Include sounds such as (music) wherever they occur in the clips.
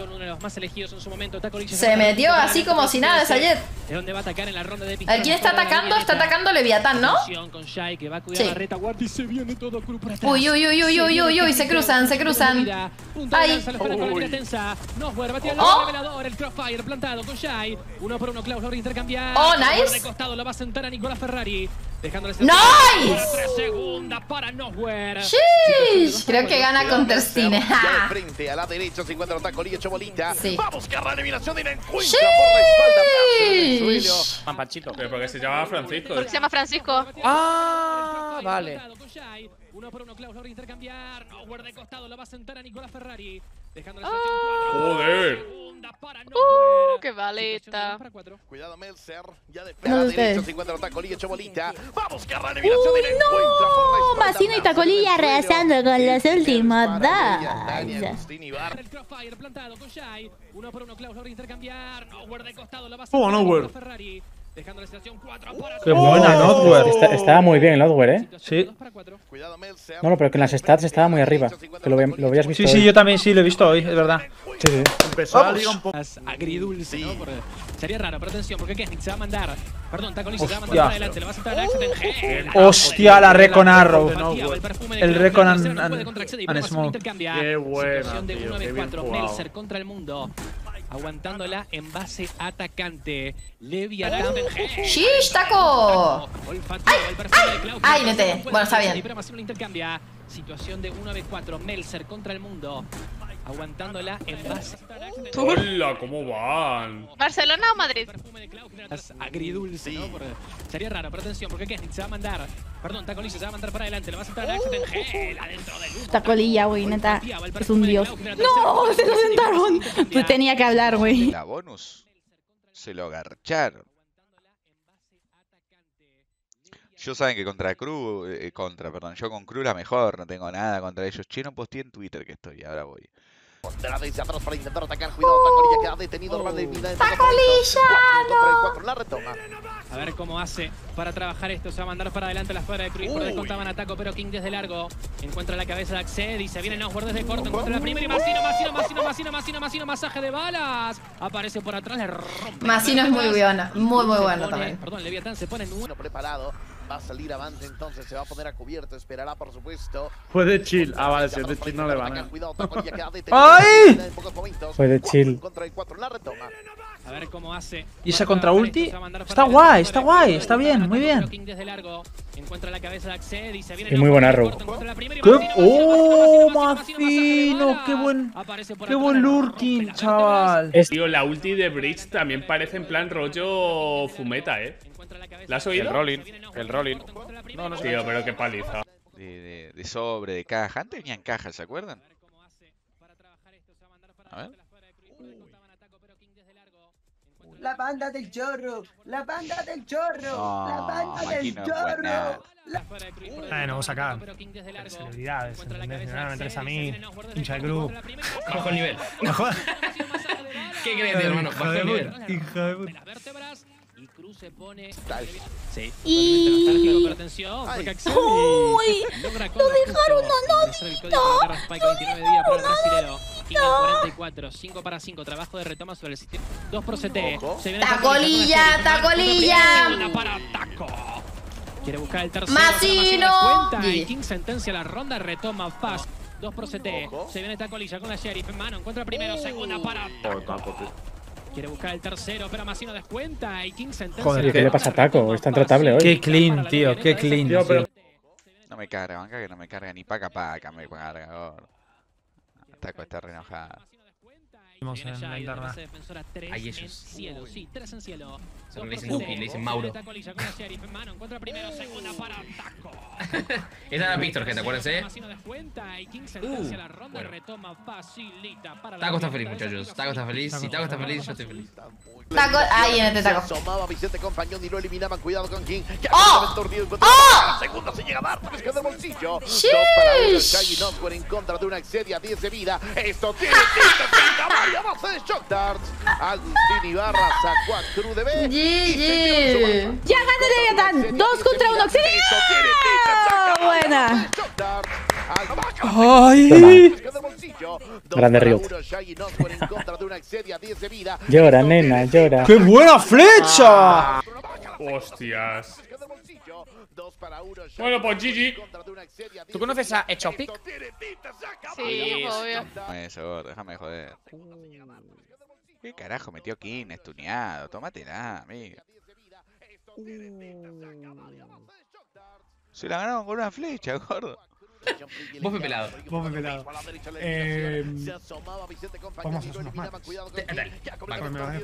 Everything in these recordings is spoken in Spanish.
Uno de los más elegidos en su momento. Taco Lich Se metió así como si nada esa Jet. Es donde va a atacar en la ronda de A ¿quién está atacando? Está atacando Leviatán, ¿no? Sí. Uy, uy, uy, uy, uy, uy, uy, se cruzan, se cruzan. Mira, punta de Ay. lanza, lo espera con la mira tensa. Noswer va a tirar Oh. el revelador, el crossfire plantado con Shai. Uno por uno, Klaus logra intercambiar. Oh, nice. De costado lo va a sentar a Nicolás Ferrari. Dejándole Nice. Tres segundas para Noswer. Sheesh, creo que gana con Terstine. Frente a la derecha se encuentra Taco Lich hecho bolita. Sí. Va a buscar la eliminación y la encuentra por la espalda. Brazo. Pero porque se llama Francisco. Porque se llama Francisco. Ah, vale. Uno por uno, Klaus logra intercambiar. Nowhere de costado lo va a sentar a Nicolás Ferrari. Dejándole Joder. Uh, qué baleta. Cuidado Melzer, ya de frente a la No, derecha ustedes. se encuentra Taco Lich hecho bolita. Va a buscar la eliminación y la encuentra por la no! espalda. Masino y Tacolilla arrasando con los últimos dos. Agustín Ibarra. El crossfire plantado con Shai. Uno por uno, Klaus logra intercambiar. Nowhere a Oh, a. Dejando la situación 4 para Qué buena, Notware. Está- estaba muy bien el Outward, ¿eh? Sí. No, no, pero que en las stats estaba muy arriba. Que lo, lo habías visto Sí, sí, hoy. yo también sí lo he visto hoy, es verdad. Sí, sí. Empezó la liga un poco. Agridulce, ¿no? Sería raro, pero atención, porque Kesnick se va a mandar. Perdón, Taco Lich se va a mandar adelante, le va a sentar a Axel en G. Hostia, la Recon Arrow. Pateaba el y and Bromas Smoke. Qué 1 qué bien 4 jugado. Contra el mundo. Aguantándola en base atacante. Leviatán G. Sheesh, taco. Ay, nete. no puede Bueno, está bien. Situación de 1 v 4 Melzer contra el mundo. Aguantándola en base. Hola, ¿cómo van? ¿Barcelona o Madrid? agridulce, ¿no? Por- sería raro, pero atención, porque Kesnick se va a mandar. Perdón, Taco Lich se va a mandar para adelante, le va a sentar a Axel en G. Adentro del. Tacolilla, güey, neta. Es un dios. ¡No! (laughs) ¡Se lo sentaron! Pues tenía que hablar, güey. La bonus se lo garcharon. Yo saben que contra Cruz, eh, contra, perdón, yo con Cruz la mejor, no tengo nada contra ellos. Chino posteé en Twitter que estoy, ahora voy. De la desde atrás para intentar atacar. Cuidado, Tacolilla queda detenido. Normal de vida. ¡Tacolilla, no! La retoma. A ver cómo hace para trabajar esto. Se va a mandar para adelante la esfera de Cruz. Por descontaban ataco, pero King desde largo. Encuentra la cabeza de Axed y se viene Nosward desde corto. Encuentra la primera y Masino, Masino, Masino, Masino, Masino, Masino, masaje de balas. Aparece por atrás, le rompe. Masino es muy buena, muy, muy bueno también. Perdón, Leviatán se pone en uno. Bueno, preparado. Va a salir avante entonces. Se va a poner a cubierto. Esperará, por supuesto. Fue de chill. Ah, vale, si es de chill no le van a. ¡Ay! Fue de chill. Contra el 4. La retoma. A ver cómo hace. ¿Y esa contra ulti? Está guay, está guay, está bien, muy bien. y muy buen arrow. ¿Qué? ¡Oh, balas. ¡Qué buen, qué buen lurking, chaval! Tío, la ulti de Bridge también parece en plan rollo fumeta, ¿eh? ¿La has oído? El rolling, el rolling. No, no Tío, pero qué paliza. De, de- de sobre, de caja. Antes venían cajas, ¿se acuerdan? A ver. La banda del chorro, la banda del chorro, la banda del no chorro. Bueno, vos acá, celebridades, ¿entendés? No me interesa a mí, hincha del club. Bajo el nivel. ¿Qué crees, hermano? Hija de puta, hija de puta. Y Cruz se pone. Sí. Y- atención, porque Axel ¡Uy! ¡Lo dejaron justo a tercer victoria para Garra Spike, 29 días para el brasilero. King al 44, 5 para 5, trabajo de retoma sobre el sistema. 2 pro CT. Se viene Tacolilla, Tacolilla, tacolilla. Segunda para Taco. Quiere buscar el tercero. Masino. Cuenta y. King sentencia la ronda, retoma fast. 2 pro CT. Se viene Tacolilla con la Sheriff en mano. Encuentra primero, segunda para Taco. Quiere buscar el tercero, pero Masino descuenta y King sentencia. Joder, ¿qué le pasa a Taco? Es tan tratable hoy. Qué clean, tío, qué clean, Tío, pero-. No me carga, banca que no me carga ni paca paca, me carga. Taco está re Vamos en la interna. Hay ellos. Cielo, sí, tres en cielo. Le dicen le dicen Mauro. Taco. (laughs) Esa era gente, acuérdense. Sentencia Uh, Taco está feliz, muchachos. Taco está feliz. Si Taco está feliz, yo estoy feliz. Taco, ahí en este Se taco. asomaba Vicente Compañón y lo eliminaban. Cuidado con King. Que ¡Oh! acaba de tornillo encontró la segunda se llega a dar. Del bolsillo. Dos para uno. Sheesh. Shaggy Noswell en contra de una Excedia 10 de vida. Esto tiene (laughs) vaya base de Shock Darts. Agustín Ibarra sacó a Cruz de B. y GG. mano. ¡Ya gana Leviatán! ¡Dos contra uno! Saca Buena. ¡Ay! Grande Riot. Llora, Llora, nena, llora. ¡Qué buena flecha! Hostias. Bueno, pues GG. ¿Tú conoces a Echopic? Sí, obvio. Eso, gordo, déjame joder. ¿Qué carajo metió King estuneado? Tómatela, amigo. Se la ganaron con una flecha, gordo. Vos pelado. Vos pelado. Eh, vamos a hacer unos más. Dale. Porque me vas a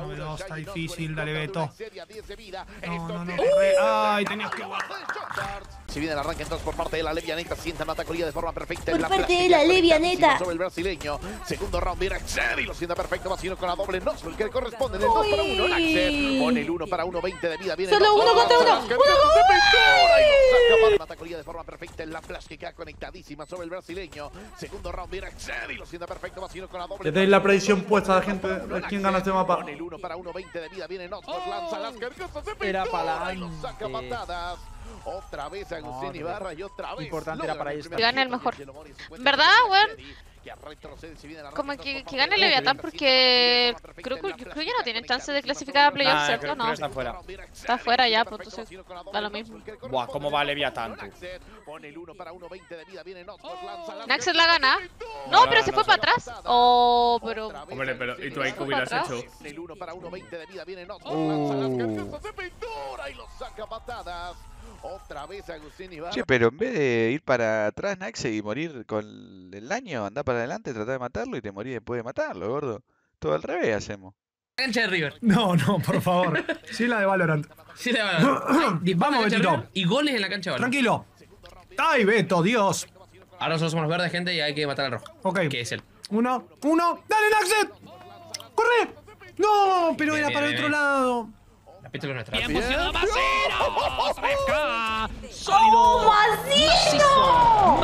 No, no, está difícil, dale Beto. No, no, no. Ay, tenías que Si viene el arranque entonces por parte de la Levianeta, la tacoría de forma perfecta. Por en la parte de la Levianeta. Sobre el brasileño. Segundo round viene Axel y lo sienta perfecto. Vacino con la doble Knoxville que le corresponde en el 2 para 1. Axel pone el 1 para 1, 20 de vida. Viene Solo Knoxville, uno contra uno. lanza las cabezas de pintura y lo saca para la tacoría de forma perfecta en la flash que queda conectadísima sobre el brasileño. Segundo round viene Axel y lo sienta perfecto. Vacino con la doble. Ya tenéis la predicción puesta, gente, quién gana este mapa. Pone el 1 para 1, 20 de vida. Viene lanza las carcasas pintura Era para lo saca patadas. Otra vez Agustín No, Ibarra y otra vez. Importante era para ellos. Que gane el mejor. ¿Verdad, weón? Como que, que gane Leviatán porque creo que, creo que ya no tienen chance de clasificar a playoffs, Nah, ¿cierto? No. está fuera. Está fuera ya, pues entonces da lo mismo. Buah, ¿cómo va Leviatán, tú? Naxel la gana. No, pero se fue para atrás. Oh, pero. Hombre, pero ¿y tú ahí qué ¿Se fue hubieras hecho? atrás? El 1 para 1, 20 de vida. Viene Knox. Uh. Lanza las carcasas de pintura y lo saca patadas. Otra vez Agustín Ibarra. Che, pero en vez de ir para atrás, Naxe, y morir con el daño, andá para adelante, tratar de matarlo y te morís después de matarlo, gordo. Todo al revés hacemos. Cancha de River. No, no, por favor. (laughs) Sí, la de Valorant. (laughs) Sí, le van a Vamos, Betito. Y goles en la cancha de Valorant. Tranquilo. Ay, Beto, Dios. Ahora nosotros somos los verdes, gente, y hay que matar al rojo. Ok. Que es él. Uno, uno. ¡Dale, Naxet! ¡Corre! No, pero Bien, era bien, para el bien, otro bien. lado. La pistola es nuestra. Bien posicionado Macino. 3K. ¡Oh.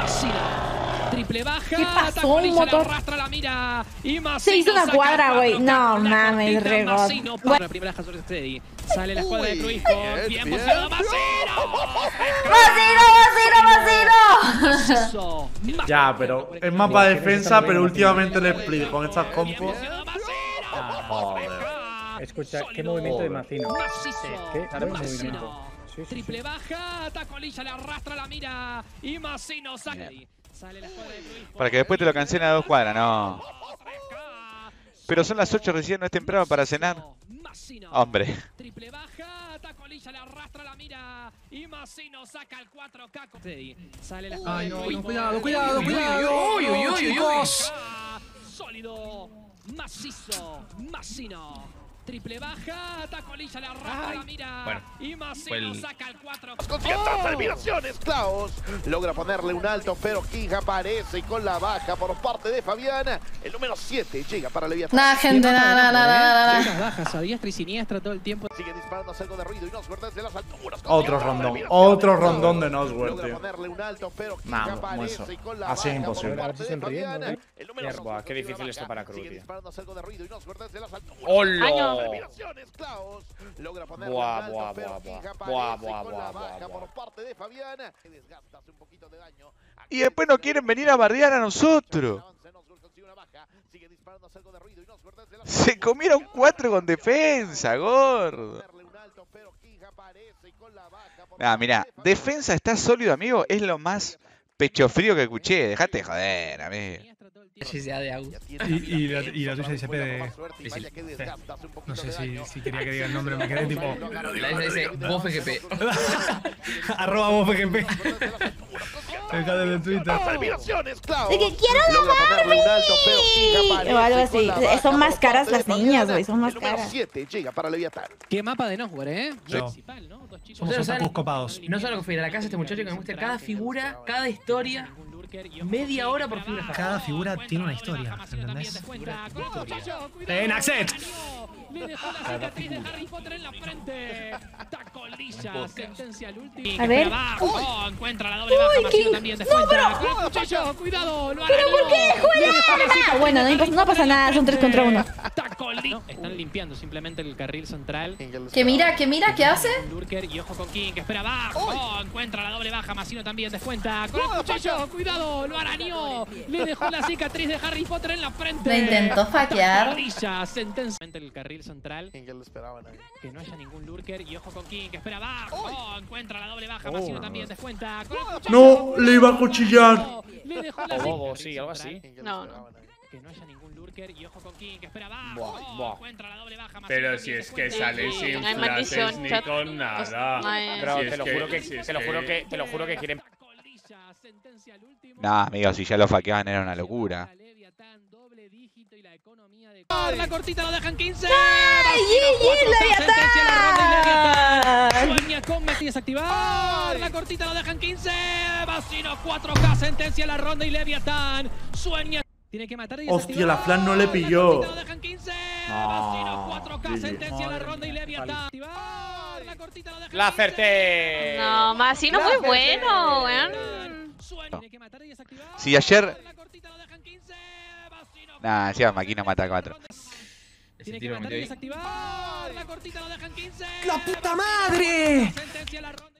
Triple baja. ¿Qué pasó, Tacolilla, motor? arrastra la mira. Y Se hizo una cuadra, güey. No mames, cortita, re god. Macino para Bueno. la primera baja sobre Steady. Sale la escuadra de bien, Bien bien. posicionado Macino. ¡Vacino, vacino, vacino! Macino. Ya, pero es mapa de defensa, pero últimamente le explico con estas compos. Escucha, qué movimiento de Macino. Qué buen Macino. movimiento. Sí, sí, Triple baja, Tacolilla le arrastra la mira y Macino saca. Sale la escuadra de. Para que después te lo cancelen a dos cuadras, no. Pero son las 8 recién, no es temprano para cenar. Hombre. Triple baja, Tacolilla le arrastra la mira y Macino saca el 4K. con Teddy. Sale la Ay, no, no, cuidado, cuidado, uy, uy, cuidado. uy, uy, uy, uy. Sólido, macizo, Macino. Triple baja, Tacolilla le arrastra la mira Bueno, y fue Macino el- saca el 4 Con ciertas terminaciones, Klaus logra ponerle un alto, pero King aparece y con la baja por parte de Fabián. El número 7 llega para Leviatán. Nada, gente, nada, nada, nada, nada, Las bajas a diestra y siniestra todo el tiempo. Sigue disparando algo de ruido y desde las alturas. Otro rondón. Otro rondón de Nosworth, tío. ponerle un alto, pero King Nah, como aparece eso. y con la Así es imposible. 2 qué difícil esto para Cruz, Sigue tío. disparando algo de ruido y nos guarda desde las alturas. ¡Hola! Terminaciones, Klaus logra Buah, buah, buah, buah. Buah, y buah, con la buah, baja buah, por parte de Fabián. Desgasta, hace un poquito de daño. Y después no quieren venir a bardear a nosotros. Se comieron cuatro con defensa, gordo. Ah, mira, defensa está sólido, amigo. Es lo más pecho frío que escuché. Dejate de joder, amigo. Sea de Agus. Y, y la, y la tuya dice P de. No sé si, si quería que diga el nombre, me quedé tipo. La dice vos FGP. Arroba vos PGP. El canal de Twitter. De que quiero O algo así. la Son más caras las niñas, güey. Son más caras. 7 llega para Leviatán. Qué mapa de Nosware, ¿eh? Yo. Principal, ¿no? Dos chicos. Somos otakus copados. No solo que fui a la casa de este muchacho que me muestre cada figura, cada historia, media hora por figura. Cada figura tiene una historia, ¿entendés? ¡Eh, Naxet! Le dejó la cicatriz de Harry Potter en la frente. (laughs) Sentencia al último. A ver. Abajo, oh, encuentra la doble baja. Uy, también No, descuenta. pero- Con el cuchillo, cuidado, lo ¿Pero por qué? ¡Juega! Bueno, no, no pasa nada, son tres contra uno. frente. colito. Están limpiando simplemente el carril central. Que mira, que mira, ¿qué hace? Lurker y ojo con King, que espera abajo. Oh, encuentra la doble baja. Masino también descuenta. Con el cuchillo, cuidado, lo arañó. Le dejó la cicatriz de Harry Potter en la frente. Lo intentó faquear. Parrilla, sentencia. El carril central. Que no haya ningún Lurker y ojo con King, que espera abajo. Oh, encuentra la doble baja. Masino también descuenta. No, le iba a cuchillar. Le dejó la O bobo, sí, algo así. No, no. Que no haya ningún Lurker y ojo con King, que espera abajo. Buah, Oh, buah. encuentra la doble baja. Masino Pero también si es que sale Sí, sin no flashes ni con nada. Pero Si te es lo que- juro que, si te lo juro que- que, te lo juro que quieren. Nah, amigo, si ya lo faqueaban era una locura. Leviatán, doble dígito y la economía de... La cortita lo dejan 15. ¡Ay, GG, 4K, sentencia a la ronda y Leviatán! Sueña con Messi desactivar. La cortita lo dejan 15. Vacino 4K, sentencia la ronda y Leviatán. Sueña. Tiene que matar y Hostia, la flan no le pilló. La cortita lo dejan 15. No, Vacino 4K, GG. sentencia la ronda y Leviatán. La cortita lo dejan ¡La 15. acerté! No, Masino muy bueno, weón. Sueña. Tiene que matar y desactivar. Si ayer. La cortita lo dejan 15. Vacino Nah, encima Maquina mata a 4. Tiene que matar y desactivar. La cortita lo dejan 15. ¡La puta madre! Sentencia a la ronda